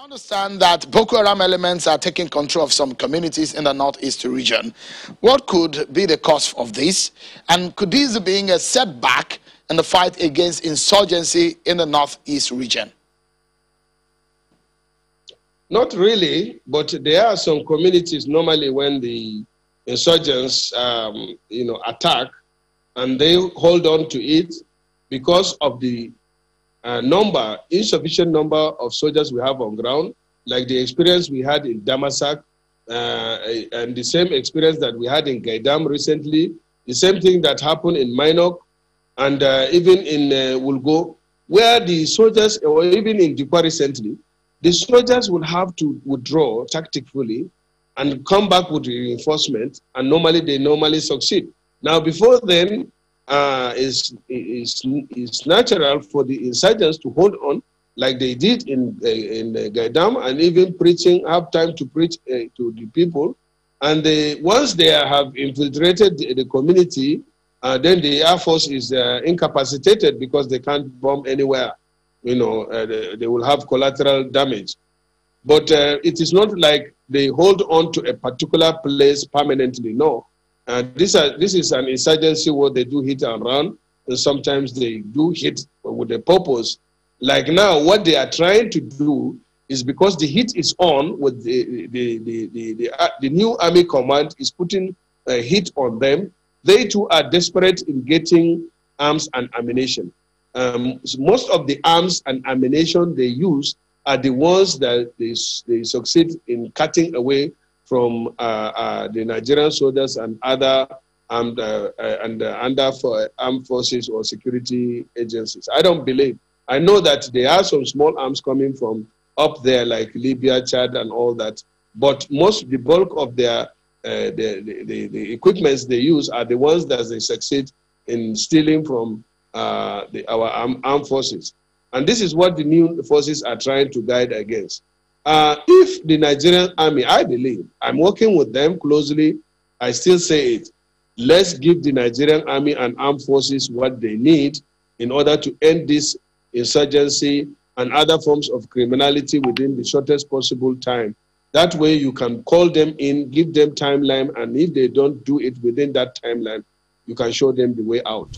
I understand that Boko Haram elements are taking control of some communities in the northeast region. What could be the cause of this? And could this be a setback in the fight against insurgency in the northeast region? Not really, but there are some communities normally when the insurgents, um, you know, attack, and they hold on to it because of the uh, number, insufficient number of soldiers we have on ground, like the experience we had in Damasak, uh, and the same experience that we had in Gaidam recently, the same thing that happened in Minok, and uh, even in uh, Wulgo, where the soldiers, or even in Dikwa recently, the soldiers will have to withdraw tactically and come back with reinforcement, and normally they normally succeed. Now, before then, uh, it's, it's, it's natural for the insurgents to hold on like they did in, uh, in uh, Gaidam and even preaching, have time to preach uh, to the people. And they, once they have infiltrated the, the community, uh, then the Air Force is uh, incapacitated because they can't bomb anywhere. You know, they, they, will have collateral damage. But it is not like they hold on to a particular place permanently. No, uh, this, are, this is an insurgency where they do hit and run, and sometimes they do hit with a purpose. Like now, what they are trying to do is because the heat is on with the, the, the, the, the, uh, the new army command is putting a heat on them, they too are desperate in getting arms and ammunition. Um, so most of the arms and ammunition they use are the ones that they, they succeed in cutting away from uh, uh, the Nigerian soldiers and other armed uh, and under for armed forces or security agencies. I don't believe. I know that there are some small arms coming from up there, like Libya, Chad, and all that. But most, the bulk of their uh, the, the, the, equipments they use are the ones that they succeed in stealing from uh, the, our armed forces. And this is what the new forces are trying to guide against. Uh, if the Nigerian army, I believe, I'm working with them closely, I still say it. Let's give the Nigerian army and armed forces what they need in order to end this insurgency and other forms of criminality within the shortest possible time. That way you can call them in, give them timeline, and if they don't do it within that timeline, you can show them the way out.